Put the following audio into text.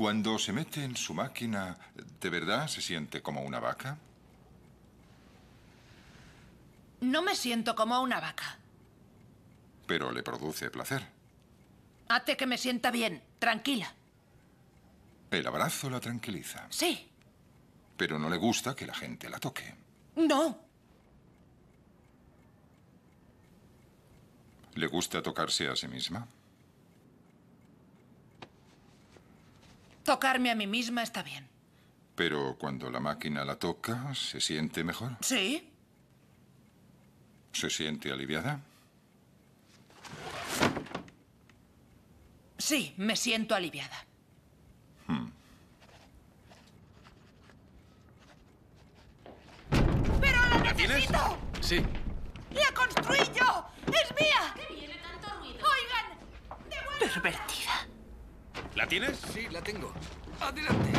Cuando se mete en su máquina, ¿de verdad se siente como una vaca? No me siento como una vaca. Pero le produce placer. Hace que me sienta bien, tranquila. El abrazo la tranquiliza. Sí. Pero no le gusta que la gente la toque. No. ¿Le gusta tocarse a sí misma? Tocarme a mí misma está bien. Pero cuando la máquina la toca, ¿se siente mejor? Sí. ¿Se siente aliviada? Sí, me siento aliviada. ¡Pero la, ¿La tienes? necesito! Sí. ¡La construí yo! ¡Es mía! ¿Qué viene tanto ruido? ¡Oigan! ¡Devuelve! Pervertida. ¿La tienes? Sí, la tengo. Adelante.